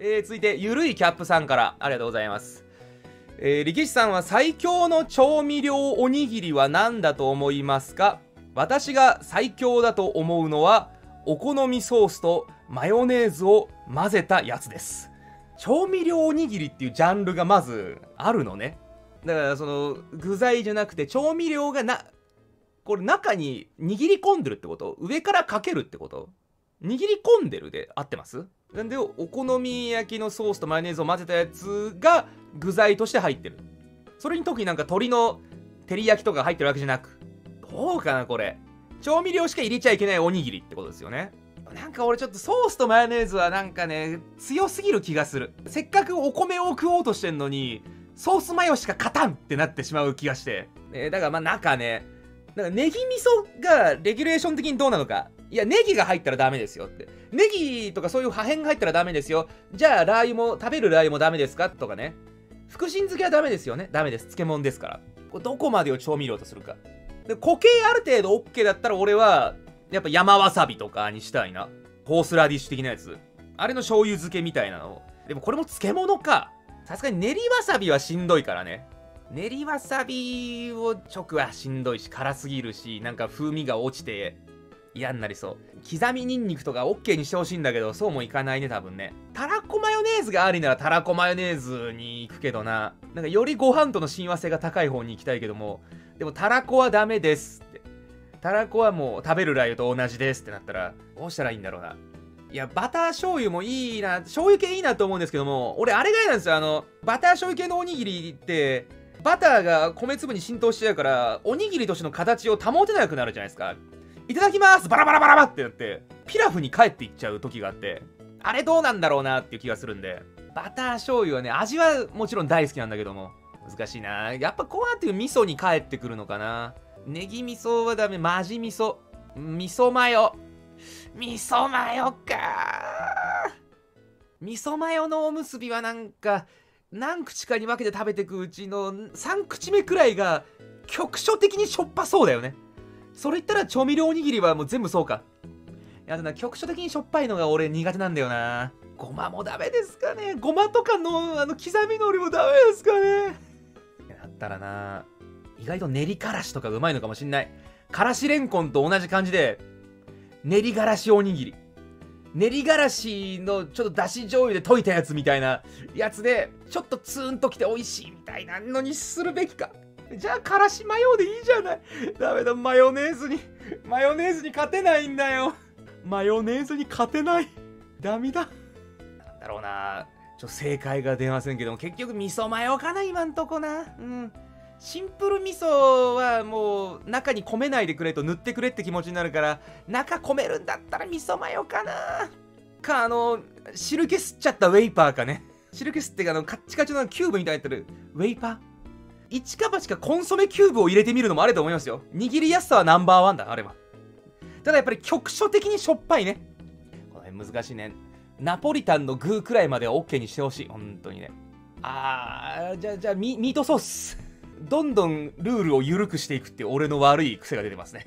えー、続いてゆるいキャップさんからありがとうございます。えー、力士さんは最強の調味料おにぎりは何だと思いますか？私が最強だと思うのはお好みソースとマヨネーズを混ぜたやつです。調味料おにぎりっていうジャンルがまずあるのね。だからその具材じゃなくて調味料がなこれ中に握り込んでるってこと？上からかけるってこと？握り込んでるで合ってます？なんでお好み焼きのソースとマヨネーズを混ぜたやつが具材として入ってる。それに特になんか鶏の照り焼きとか入ってるわけじゃなく。どうかなこれ。調味料しか入れちゃいけないおにぎりってことですよね。なんか俺ちょっとソースとマヨネーズはなんかね強すぎる気がする。せっかくお米を食おうとしてんのにソースマヨしか勝たんってなってしまう気がして、ね、だからまあ中ねなんかネギ味噌がレギュレーション的にどうなのか。いやネギが入ったらダメですよって。ネギとかそういう破片が入ったらダメですよ。じゃあラー油も食べるラー油もダメですか？とかね。福神漬けはダメですよね。ダメです。漬物ですから。これどこまでを調味料とするか。で固形ある程度 OK だったら俺はやっぱ山わさびとかにしたいな。ホースラディッシュ的なやつ。あれの醤油漬けみたいなのでもこれも漬物か。さすがに練りわさびはしんどいからね。練りわさびを直はしんどいし辛すぎるしなんか風味が落ちて。嫌になりそう。刻みニンニクとか OK にしてほしいんだけどそうもいかないね多分ね。たらこマヨネーズがありならたらこマヨネーズに行くけどな。なんかよりご飯との親和性が高い方に行きたいけども。でもたらこはダメですって。たらこはもう食べるラー油と同じですってなったらどうしたらいいんだろうな。いやバター醤油もいいな醤油系いいなと思うんですけども俺あれが嫌なんですよ。あのバター醤油系のおにぎりってバターが米粒に浸透しちゃうからおにぎりとしての形を保てなくなるじゃないですか。いただきます。バラバラバラバってなってピラフに帰っていっちゃう時があってあれどうなんだろうなっていう気がするんでバター醤油はね味はもちろん大好きなんだけども難しいな。やっぱこうなっていう味噌に帰ってくるのかな。ネギ味噌はダメ。マジ味噌。味噌マヨ。味噌マヨか。味噌マヨのおむすびはなんか何口かに分けて食べてくうちの3口目くらいが局所的にしょっぱそうだよね。それ言ったら調味料おにぎりはもう全部そうか。いやだな、局所的にしょっぱいのが俺苦手なんだよな。ごまもダメですかねごまとかのあの刻みのりもダメですかねだったらな、意外と練りからしとかうまいのかもしんない。からしれんこんと同じ感じで、練りがらしおにぎり。練りがらしのちょっとだし醤油で溶いたやつみたいなやつで、ちょっとツーンときて美味しいみたいなのにするべきか。じゃあ、からしマヨでいいじゃない。ダメだ、マヨネーズに、マヨネーズに勝てないんだよ。マヨネーズに勝てない。ダメだ。なんだろうな。ちょ、正解が出ませんけども、結局味噌マヨかな、今んとこな。うん。シンプル味噌はもう中に込めないでくれと塗ってくれって気持ちになるから中込めるんだったら味噌マヨかなかあの汁気吸っちゃったウェイパーかね汁気吸ってあのカッチカチのキューブみたいになってるウェイパー一か八かコンソメキューブを入れてみるのもあれと思いますよ。握りやすさはナンバーワンだ、あれは。ただやっぱり局所的にしょっぱいね。この辺難しいね。ナポリタンの具くらいまでは OK にしてほしい。本当にね。あー、じゃあ、じゃあミ、ミートソース。どんどんルールを緩くしていくって俺の悪い癖が出てますね。